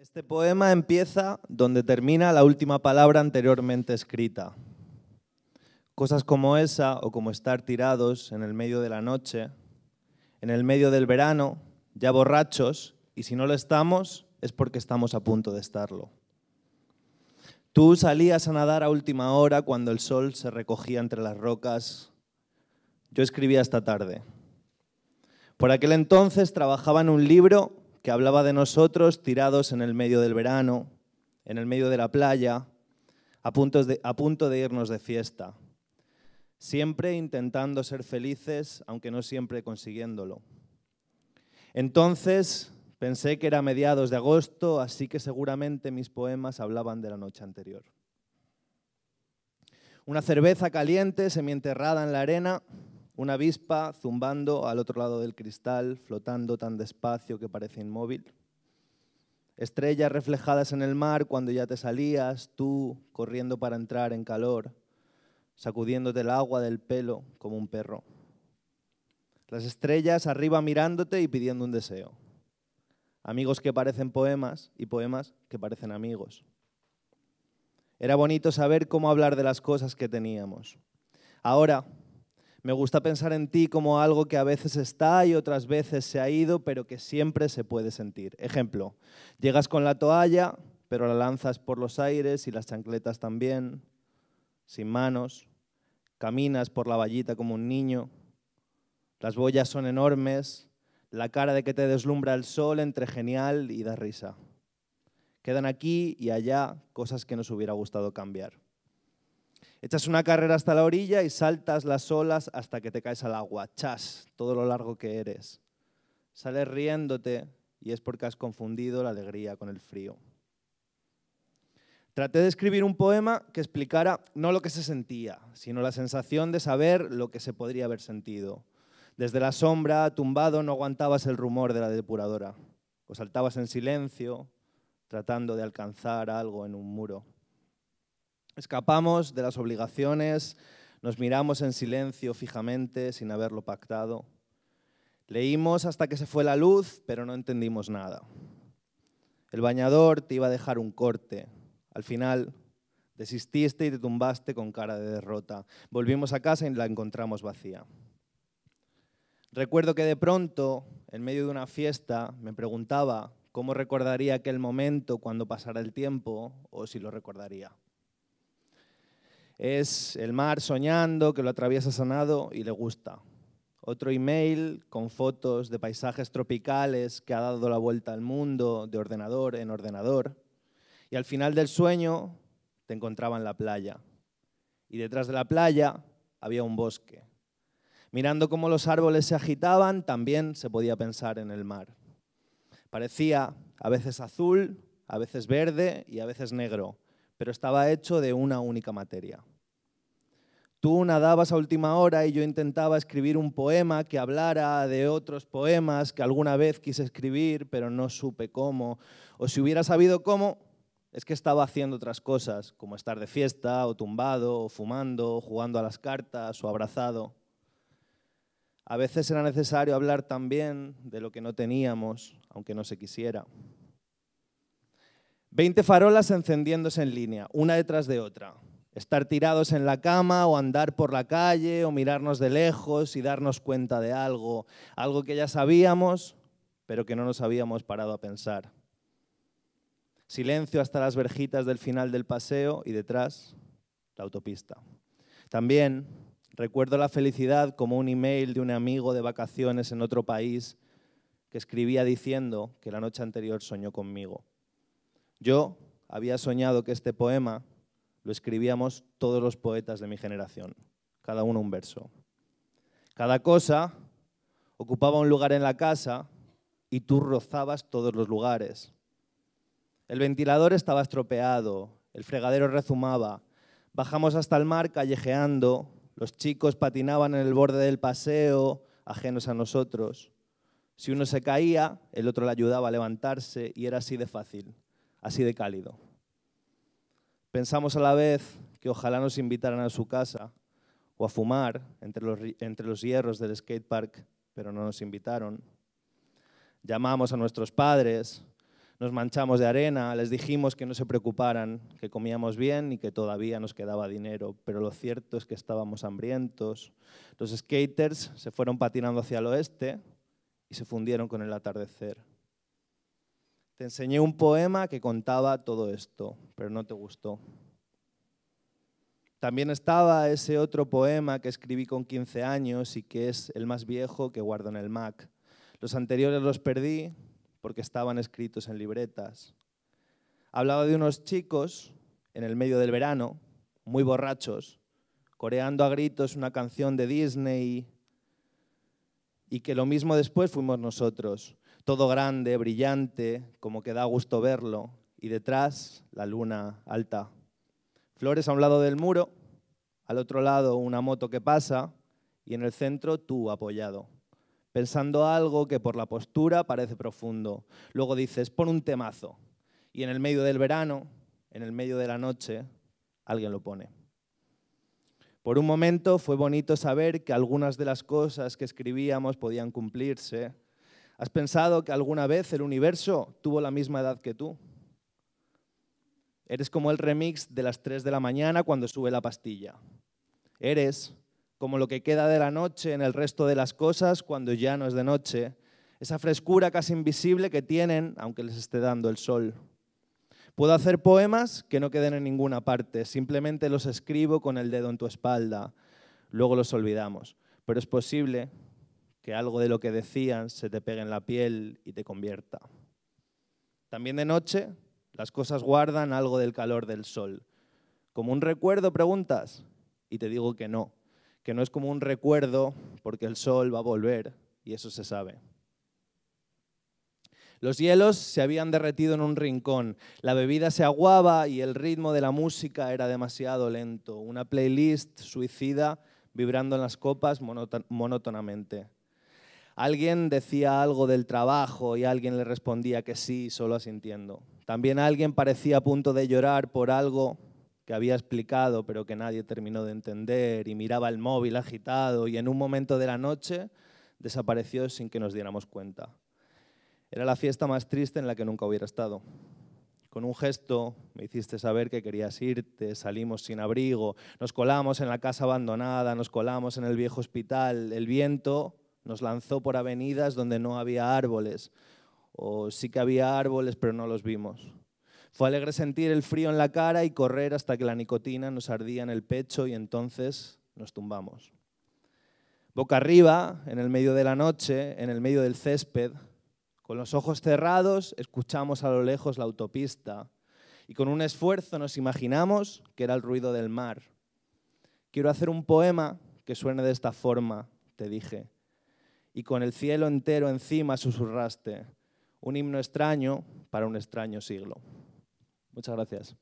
Este poema empieza donde termina la última palabra anteriormente escrita. Cosas como esa o como estar tirados en el medio de la noche, en el medio del verano, ya borrachos, y si no lo estamos es porque estamos a punto de estarlo. Tú salías a nadar a última hora cuando el sol se recogía entre las rocas. Yo escribía esta tarde. Por aquel entonces trabajaba en un libro que hablaba de nosotros tirados en el medio del verano, en el medio de la playa, a punto de, a punto de irnos de fiesta, siempre intentando ser felices, aunque no siempre consiguiéndolo. Entonces pensé que era mediados de agosto, así que seguramente mis poemas hablaban de la noche anterior. Una cerveza caliente, semienterrada en la arena, una avispa zumbando al otro lado del cristal, flotando tan despacio que parece inmóvil. Estrellas reflejadas en el mar cuando ya te salías, tú corriendo para entrar en calor, sacudiéndote el agua del pelo como un perro. Las estrellas arriba mirándote y pidiendo un deseo. Amigos que parecen poemas y poemas que parecen amigos. Era bonito saber cómo hablar de las cosas que teníamos. Ahora, me gusta pensar en ti como algo que a veces está y otras veces se ha ido, pero que siempre se puede sentir. Ejemplo, llegas con la toalla, pero la lanzas por los aires y las chancletas también, sin manos, caminas por la vallita como un niño, las boyas son enormes, la cara de que te deslumbra el sol entre genial y da risa. Quedan aquí y allá cosas que nos hubiera gustado cambiar. Echas una carrera hasta la orilla y saltas las olas hasta que te caes al agua. Chas, todo lo largo que eres. Sales riéndote y es porque has confundido la alegría con el frío. Traté de escribir un poema que explicara no lo que se sentía, sino la sensación de saber lo que se podría haber sentido. Desde la sombra, tumbado, no aguantabas el rumor de la depuradora. O saltabas en silencio, tratando de alcanzar algo en un muro. Escapamos de las obligaciones, nos miramos en silencio fijamente sin haberlo pactado. Leímos hasta que se fue la luz, pero no entendimos nada. El bañador te iba a dejar un corte. Al final desististe y te tumbaste con cara de derrota. Volvimos a casa y la encontramos vacía. Recuerdo que de pronto, en medio de una fiesta, me preguntaba cómo recordaría aquel momento cuando pasara el tiempo o si lo recordaría. Es el mar soñando que lo atraviesa sanado y le gusta. Otro email con fotos de paisajes tropicales que ha dado la vuelta al mundo de ordenador en ordenador. Y al final del sueño te encontraba en la playa. Y detrás de la playa había un bosque. Mirando cómo los árboles se agitaban, también se podía pensar en el mar. Parecía a veces azul, a veces verde y a veces negro, pero estaba hecho de una única materia. Tú nadabas a última hora y yo intentaba escribir un poema que hablara de otros poemas que alguna vez quise escribir, pero no supe cómo. O si hubiera sabido cómo, es que estaba haciendo otras cosas, como estar de fiesta, o tumbado, o fumando, o jugando a las cartas, o abrazado. A veces era necesario hablar también de lo que no teníamos, aunque no se quisiera. Veinte farolas encendiéndose en línea, una detrás de otra estar tirados en la cama o andar por la calle o mirarnos de lejos y darnos cuenta de algo, algo que ya sabíamos, pero que no nos habíamos parado a pensar. Silencio hasta las verjitas del final del paseo y detrás la autopista. También recuerdo la felicidad como un email de un amigo de vacaciones en otro país que escribía diciendo que la noche anterior soñó conmigo. Yo había soñado que este poema lo escribíamos todos los poetas de mi generación, cada uno un verso. Cada cosa ocupaba un lugar en la casa y tú rozabas todos los lugares. El ventilador estaba estropeado, el fregadero rezumaba, bajamos hasta el mar callejeando, los chicos patinaban en el borde del paseo, ajenos a nosotros. Si uno se caía, el otro le ayudaba a levantarse y era así de fácil, así de cálido. Pensamos a la vez que ojalá nos invitaran a su casa o a fumar entre los, entre los hierros del skatepark, pero no nos invitaron. Llamamos a nuestros padres, Nos manchamos de arena, les dijimos que no se preocuparan, que comíamos bien y que todavía nos quedaba dinero, pero lo cierto es que estábamos hambrientos. Los skaters se fueron patinando hacia el oeste y se fundieron con el atardecer. Te enseñé un poema que contaba todo esto, pero no te gustó. También estaba ese otro poema que escribí con 15 años y que es el más viejo que guardo en el Mac. Los anteriores los perdí porque estaban escritos en libretas. Hablaba de unos chicos en el medio del verano, muy borrachos, coreando a gritos una canción de Disney y que lo mismo después fuimos nosotros, todo grande, brillante, como que da gusto verlo, y detrás la luna alta. Flores a un lado del muro, al otro lado una moto que pasa y en el centro tú apoyado pensando algo que por la postura parece profundo. Luego dices, pon un temazo. Y en el medio del verano, en el medio de la noche, alguien lo pone. Por un momento fue bonito saber que algunas de las cosas que escribíamos podían cumplirse. ¿Has pensado que alguna vez el universo tuvo la misma edad que tú? Eres como el remix de las 3 de la mañana cuando sube la pastilla. Eres como lo que queda de la noche en el resto de las cosas cuando ya no es de noche, esa frescura casi invisible que tienen aunque les esté dando el sol. Puedo hacer poemas que no queden en ninguna parte, simplemente los escribo con el dedo en tu espalda, luego los olvidamos, pero es posible que algo de lo que decían se te pegue en la piel y te convierta. También de noche las cosas guardan algo del calor del sol. ¿Como un recuerdo preguntas? Y te digo que no que no es como un recuerdo porque el sol va a volver y eso se sabe. Los hielos se habían derretido en un rincón, la bebida se aguaba y el ritmo de la música era demasiado lento, una playlist suicida vibrando en las copas monótonamente. Alguien decía algo del trabajo y alguien le respondía que sí, solo asintiendo. También alguien parecía a punto de llorar por algo que había explicado pero que nadie terminó de entender y miraba el móvil agitado y en un momento de la noche desapareció sin que nos diéramos cuenta. Era la fiesta más triste en la que nunca hubiera estado. Con un gesto me hiciste saber que querías irte, salimos sin abrigo, nos colamos en la casa abandonada, nos colamos en el viejo hospital, el viento nos lanzó por avenidas donde no había árboles, o sí que había árboles pero no los vimos. Fue alegre sentir el frío en la cara y correr hasta que la nicotina nos ardía en el pecho y entonces nos tumbamos. Boca arriba, en el medio de la noche, en el medio del césped, con los ojos cerrados, escuchamos a lo lejos la autopista y con un esfuerzo nos imaginamos que era el ruido del mar. Quiero hacer un poema que suene de esta forma, te dije, y con el cielo entero encima susurraste, un himno extraño para un extraño siglo. Muchas gracias.